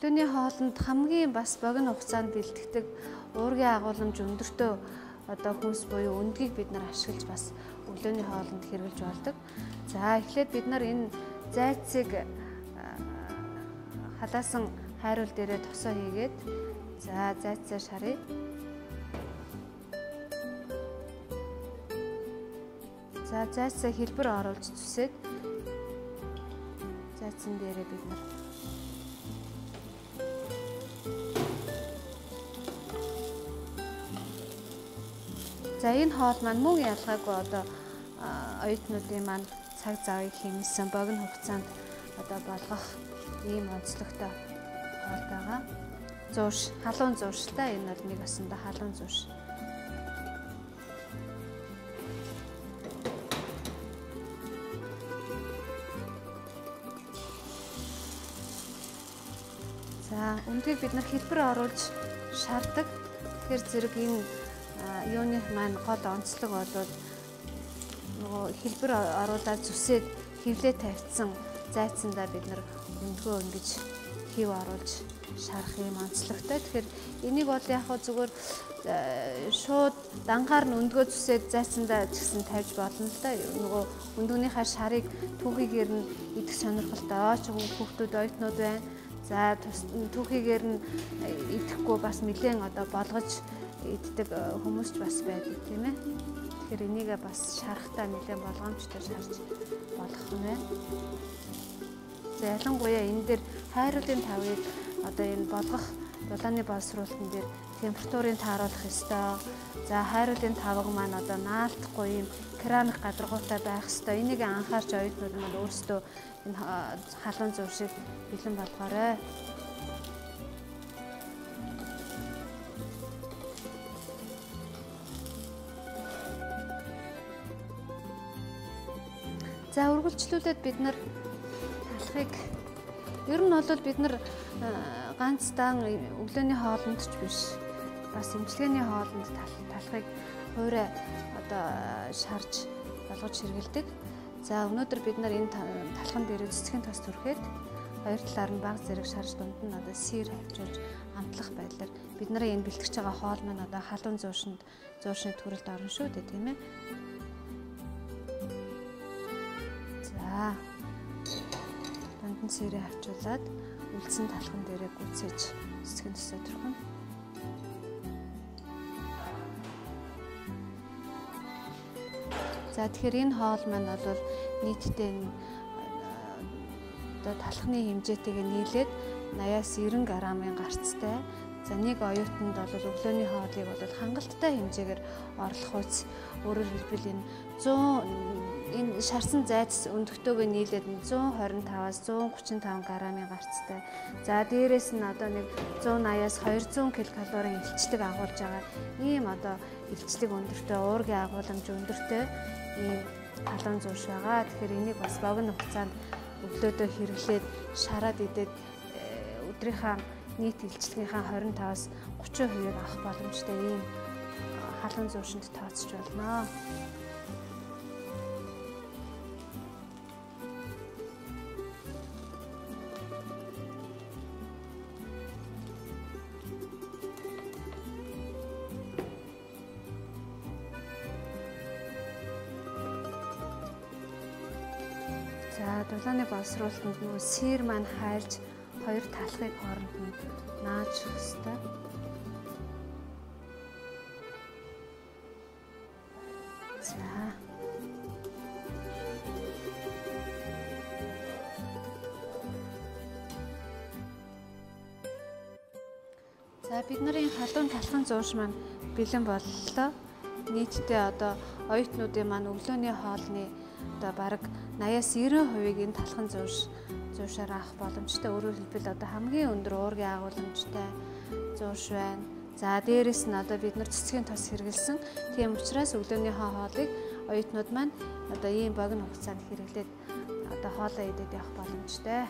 Өглөөний хоолнд хамгийн бас богино хугацаанд бэлтгэдэг уургийн агуулмж өндөртөө одоо хүнс буюу өндгийг бид нар ашиглаж бас өглөөний хоолнд хэрэглэж болдог. За эхлээд бид нар энэ зайцыг халаасан хайруул дээрээ тосоо хийгээд за зайцаа шарыг За зайцаа хэлбэр оруулж зүсээд зайцсан дээрээ бид нар За энэ хоол маань мөн ялгаагүй одоо оюутнуудын маань цаг завыг хэмнэсэн богино хугацаанд одоо болгох ийм онцлогтой хоол байгаа. Зурш, халуун зурштай энэ бол нэг осондоо халуун зурш. За, үндгийг бид нар хэлбэр оруулж шаарддаг. Тэгэхээр зэрэг энэ юуны маань гол онцлог болоод нөгөө хэлбэр оруулаад зүсээд хевлээ тавьсан зайцсандаа бид нар өндгөө ингэж хев оруулж шарах юм онцлогтой. Тэгэхээр энийг бол яг хөө зүгээр шууд дангаар нь өндгөө зүсээд зайцсандаа ч гэсэн тавьж болно л да. Нөгөө өндгөнийхаа шарыг түүхийгээр нь идэх сонирхолтой ооч хүүхдүүд оюутнууд байна. За түүхийгээр нь идэхгүй бас нэлээд одоо болгож иддэг хүмүүс ч бас байдаг тийм ээ. Тэгэхээр энийгээ бас шарахтаа нэлээд болгоомжтой шарж болох юм байна. За ялангуяа энэ дээр хайруулын тавыг одоо энэ болгох дулааны боловсруулалтын дээр температурын тааруулах ёстой. За хайруулын тавг маань одоо наалтахгүй юм керамик гадаргуутай байх ёстой. Энийг анхаарч оюутнууд маань өөрсдөө энэ халуун зуршиг бэлэн болгоорой. За үргэлжлүүлээд бид нар талхыг ер нь бол бид нар ганцдaan өглөөний хоолнд ч биш бас эмчилгээний хоолнд талхыг хуурай одоо шарж болгож хэрэгэлдэг. За өнөөдөр бид нар энэ талхан дээр цэцгийн тос түрхээд хоёр талаар нь баг зэрэг шарж дунд нь одоо сэр хавчуулж амтлах байдлаар бид нарын энэ бэлтгэж байгаа хоол маань одоо халуун зуушинд зуушны төрөлд орно шүү дээ тийм ээ. Дандан сэрээ авчуулаад үлдсэн талхан дээрээ гүцээж цэцгийн төсөө төрхөн. За тэгэхээр энэ хоол маань бол нийтдээ одоо талхны хэмжээтэйгээ нийлээд 80-аас 90 грамын гарцтай. За нэг оюутанд бол өглөөний хоолыг бол хангалттай хэмжээгээр орлох үс өөрөөр хэлбэл энэ 100 энэ шарсан зайц өндөгтөөгөө нийлээд 125-аас 135 грамын гарцтай. За дээрэс нь одоо нэг 180-аас 200 ккал илчлэг агуулж байгаа. Ийм одоо илчлэг өндөртэй, уургийн агууламж өндөртэй ийм халуун зурш байгаа. Тэгэхээр энийг бас богино хугацаанд өглөөдөө хэрэглээд шараад идээд өдрийнхаа нийт илчлэгийнхаа 25-аас 30%-ийг авах боломжтой ийм халуун зуршинд тооцож болно. За дулааны боловсруулалтанд нөгөө сэр маань хайлж хоёр талхыг хооронд нь нааж хэвээр. За. За бид нарын халуун талхан зурш маань бэлэн боллоо. Нийтдээ одоо оюутнуудын маань өглөөний хоолны одоо баг 80-аас 90%-ийг энэ талхан зурш зуршаар авах боломжтой. Өөрөөр хэлбэл одоо хамгийн өндөр уургийн агуулмжтай зурш байна. За дээрэс нь одоо бид нар цэцгийн тос хэрэгэлсэн. Тийм учраас өглөөний хоолыг оюутнууд маань одоо ийм богино хугацаанд хэрэглээд одоо хоолоо идээд явах боломжтой.